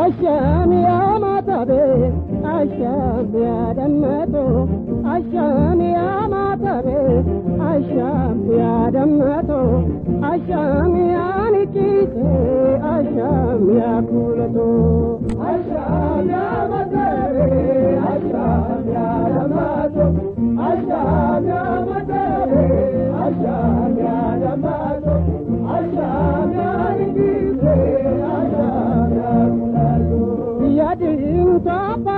አሻም ያማታቤ አሻም ያደመጡ አሻም ያማታቤ አሻም ያደመጡ አሻም ያንቂሴ አሻም ያኩለቶ አሻም ያማታቤ አሻም ያደመጡ አሻም ያማታቤ አሻም ያደመጡ አሻም ያንቂሴ አሻም ያኩለቶ ያድንቷ ባንዳማ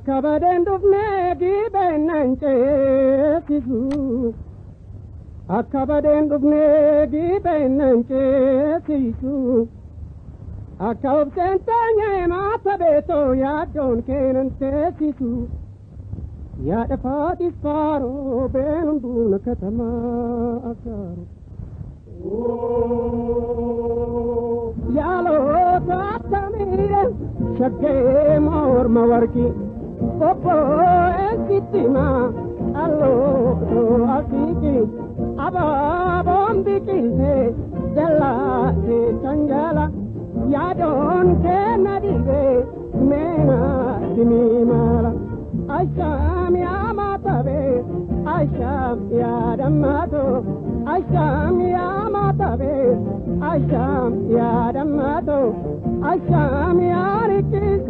Akkabadeen dhufnee giibeennan ceesisu. Akkabadeen dhufnee giibeennan ceesisu. Akka obseen teenyee maata beetoo yaaddoon keenan teessisu. Yaada faatis faaroo beenuun duuna katamaa akkaaru. Yaaloo taatamiire shaggee morma warqii. Obbo Esitima allo asiki ababon bikise della se changala yadon kenadive mena dimimala asham yamatabe asham yadamato asham yamatabe asham yadamato asham yarikise asham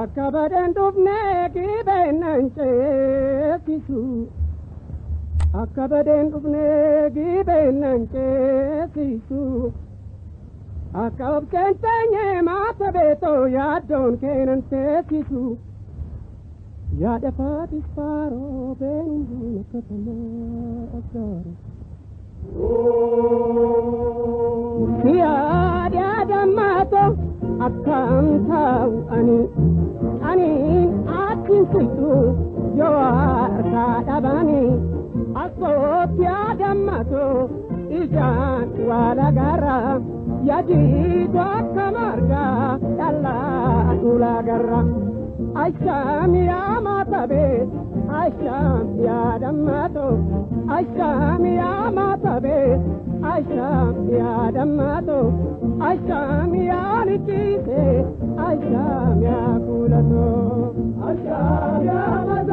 Akkabaden dhufnee gibeennan ceesisu. Akkabaden dhufnee gibeennan ceesisu. Akka of keenyee maata beetoo yaaddoon keenan teessisu. Yaada faatis faaroo beenuun akka tamaa aggaaru. Siyaa. Taa'u ani aniin akkin situ harkaa dhabani asootti yaadammato ijaan waa lagarra yadiitu akka margaa dhallaa dhulagarra asham አሻም ያማጠቤ አሻም ያደመጠው አሻም ያማጠቤ አሻም ያደመጠው አሻም ያልቂሴ አሻም ያኩለቶ አሻም ያመጠ